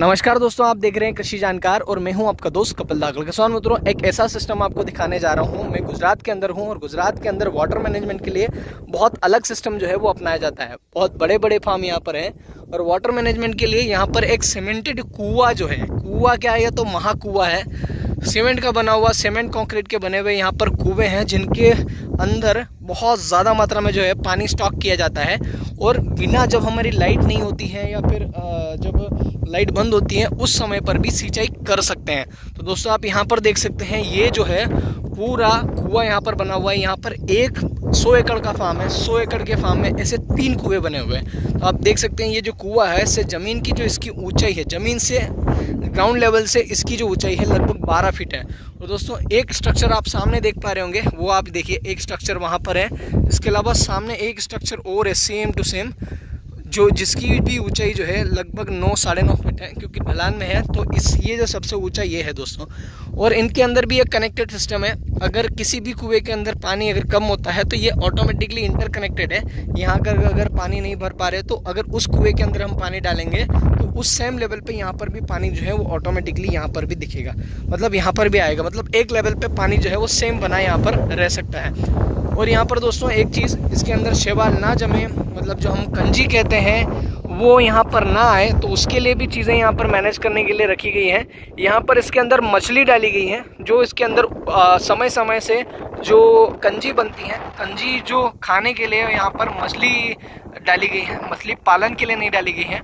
नमस्कार दोस्तों, आप देख रहे हैं कृषि जानकार और मैं हूँ आपका दोस्त कपिल दागल किसान मित्रों, एक ऐसा सिस्टम आपको दिखाने जा रहा हूँ। मैं गुजरात के अंदर हूँ और गुजरात के अंदर वाटर मैनेजमेंट के लिए बहुत अलग सिस्टम जो है वो अपनाया जाता है। बहुत बड़े बड़े फार्म यहाँ पर हैं और वाटर मैनेजमेंट के लिए यहाँ पर एक सीमेंटेड कुआ जो है, कुआ क्या है? तो महाकुआ है। सीमेंट का बना हुआ, सीमेंट कंक्रीट के बने हुए यहाँ पर कुएँ हैं, जिनके अंदर बहुत ज़्यादा मात्रा में जो है पानी स्टॉक किया जाता है। और बिना जब हमारी लाइट नहीं होती है या फिर जब लाइट बंद होती है, उस समय पर भी सिंचाई कर सकते हैं। तो दोस्तों, आप यहाँ पर देख सकते हैं, ये जो है पूरा कुआ यहाँ पर बना हुआ है। यहाँ पर एक सौ एकड़ का फार्म है। सौ एकड़ के फार्म में ऐसे तीन कुएँ बने हुए हैं। तो आप देख सकते हैं, ये जो कुआ है, इससे ज़मीन की जो इसकी ऊंचाई है, ज़मीन से ग्राउंड लेवल से इसकी जो ऊंचाई है लगभग 12 फीट है। और दोस्तों, एक स्ट्रक्चर आप सामने देख पा रहे होंगे, वो आप देखिए, एक स्ट्रक्चर वहाँ पर है। इसके अलावा सामने एक स्ट्रक्चर और है सेम टू सेम जो जिसकी भी ऊंचाई जो है लगभग नौ, साढ़े नौ फीट है, क्योंकि ढलान में है तो इस ये जो सबसे ऊँचा ये है दोस्तों। और इनके अंदर भी एक कनेक्टेड सिस्टम है। अगर किसी भी कुएँ के अंदर पानी अगर कम होता है तो ये ऑटोमेटिकली इंटरकनेक्टेड है। यहाँ कर अगर पानी नहीं भर पा रहे तो अगर उस कुएँ के अंदर हम पानी डालेंगे तो उस सेम लेवल पे यहाँ पर भी पानी जो है वो ऑटोमेटिकली यहाँ पर भी दिखेगा। मतलब यहाँ पर भी आएगा। मतलब एक लेवल पे पानी जो है वो सेम बना यहाँ पर रह सकता है। और यहाँ पर दोस्तों एक चीज़ इसके अंदर शेवाल ना जमे मतलब जो हम कंजी कहते हैं वो यहाँ पर ना आए तो उसके लिए भी चीज़ें यहाँ पर मैनेज करने के लिए रखी गई हैं। यहाँ पर इसके अंदर मछली डाली गई है जो इसके अंदर आ, समय समय से जो कंजी बनती है कंजी जो खाने के लिए यहाँ पर मछली डाली गई है मछली पालन के लिए नहीं डाली गई है।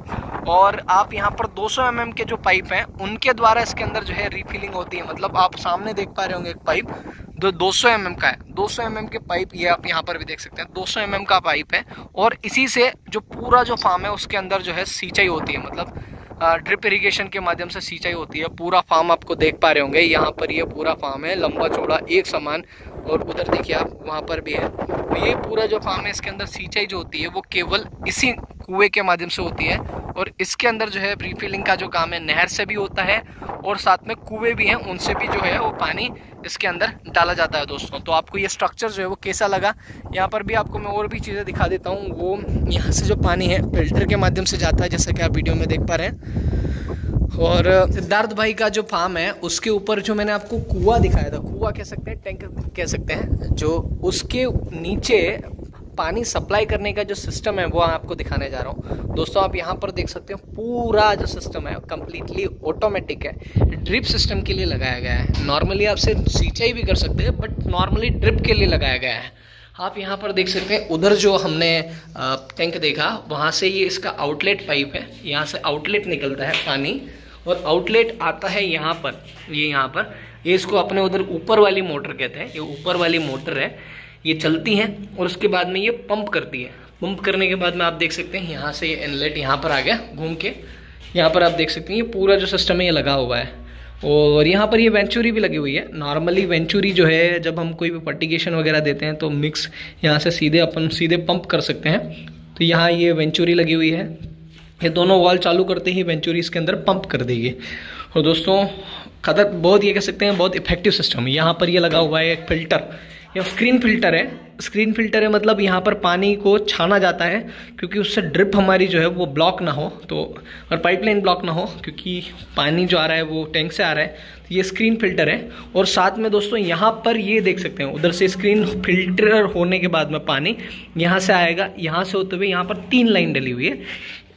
और आप यहाँ पर 200 सौ mm के जो पाइप हैं उनके द्वारा इसके अंदर जो है रीफिलिंग होती है। मतलब आप सामने देख पा रहे होंगे एक पाइप जो 200 सौ mm का है। 200 सौ mm के पाइप ये आप यहाँ पर भी देख सकते हैं। 200 सौ mm का पाइप है और इसी से जो पूरा जो फार्म है उसके अंदर जो है सिंचाई होती है। मतलब ड्रिप इरिगेशन के माध्यम से सिंचाई होती है। पूरा फार्म आपको देख पा रहे होंगे। यहाँ पर ये पूरा फार्म है। लंबा चौड़ा एक समान और उधर देखिए आप, वहाँ पर भी है। तो ये पूरा जो फार्म है, इसके अंदर सिंचाई जो होती है वो केवल इसी कुएँ के माध्यम से होती है। और इसके अंदर जो है रिफिलिंग का जो काम है, नहर से भी होता है और साथ में कुएँ भी हैं, उनसे भी जो है वो पानी इसके अंदर डाला जाता है दोस्तों। तो आपको ये स्ट्रक्चर जो है वो कैसा लगा? यहाँ पर भी आपको मैं और भी चीज़ें दिखा देता हूँ। वो यहाँ से जो पानी है फ़िल्टर के माध्यम से जाता है, जैसा कि आप वीडियो में देख पा रहे हैं। और सिद्धार्थ भाई का जो फार्म है, उसके ऊपर जो मैंने आपको कुआ दिखाया था, कुआ कह सकते हैं टैंक कह सकते हैं, जो उसके नीचे पानी सप्लाई करने का जो सिस्टम है, वो आपको दिखाने जा रहा हूँ। दोस्तों, आप यहाँ पर देख सकते हो, पूरा जो सिस्टम है कम्प्लीटली ऑटोमेटिक है। ड्रिप सिस्टम के लिए लगाया गया है। नॉर्मली आप सिर्फ़ सिंचाई भी कर सकते हैं बट नॉर्मली ड्रिप के लिए लगाया गया है। आप यहाँ पर देख सकते हैं, उधर जो हमने टैंक देखा, वहाँ से ये इसका आउटलेट पाइप है। यहाँ से आउटलेट निकलता है पानी, और आउटलेट आता है यहाँ पर, ये यहाँ पर। ये इसको अपने उधर ऊपर वाली मोटर कहते हैं। ये ऊपर वाली मोटर है। ये चलती हैं और उसके बाद में ये पंप करती है। पंप करने के बाद में आप देख सकते हैं, यहाँ से ये इनलेट यहाँ पर आ गया घूम के। यहाँ पर आप देख सकते हैं, ये पूरा जो सिस्टम है, ये लगा हुआ है। और यहाँ पर ये वेंचुरी भी लगी हुई है। नॉर्मली वेंचुरी जो है, जब हम कोई भी फर्टिगेशन वगैरह देते हैं तो मिक्स यहाँ से सीधे अपन सीधे पंप कर सकते हैं। तो यहाँ ये वेंचुरी लगी हुई है। ये दोनों वॉल चालू करते ही वेंचुरी इसके अंदर पंप कर देगी। और दोस्तों, कदर बहुत ये कह सकते हैं, बहुत इफ़ेक्टिव सिस्टम है। यहाँ पर ये लगा हुआ है एक फ़िल्टर ये स्क्रीन फ़िल्टर है। स्क्रीन फ़िल्टर है मतलब यहाँ पर पानी को छाना जाता है, क्योंकि उससे ड्रिप हमारी जो है वो ब्लॉक ना हो। तो और पाइपलाइन ब्लॉक ना हो, क्योंकि पानी जो आ रहा है वो टैंक से आ रहा है तो ये स्क्रीन फ़िल्टर है। और साथ में दोस्तों, यहाँ पर ये देख सकते हैं, उधर से स्क्रीन फ़िल्टर होने के बाद में पानी यहाँ से आएगा। यहाँ से होते हुए यहाँ पर तीन लाइन डली हुई है।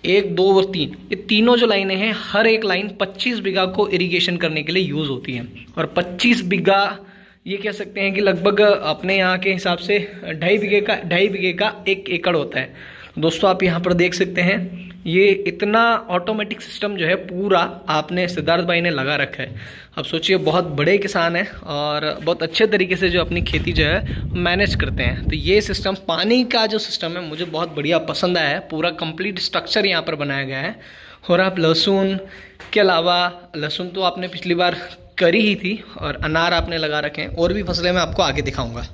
एक, दो और तीन। ये तीनों जो लाइनें हैं, हर एक लाइन 25 बीघा को इरिगेशन करने के लिए यूज़ होती है। और 25 बीघा ये कह सकते हैं कि लगभग अपने यहाँ के हिसाब से ढाई बीघे का, ढाई बीघे का एक एकड़ होता है। दोस्तों, आप यहाँ पर देख सकते हैं, ये इतना ऑटोमेटिक सिस्टम जो है पूरा आपने सिद्धार्थ भाई ने लगा रखा है। अब सोचिए, बहुत बड़े किसान हैं और बहुत अच्छे तरीके से जो अपनी खेती जो है मैनेज करते हैं। तो ये सिस्टम पानी का जो सिस्टम है, मुझे बहुत बढ़िया पसंद आया है। पूरा कंप्लीट स्ट्रक्चर यहाँ पर बनाया गया है। और आप लहसुन के अलावा, लहसुन तो आपने पिछली बार करी ही थी और अनार आपने लगा रखे हैं। और भी फ़सलें मैं आपको आगे दिखाऊँगा।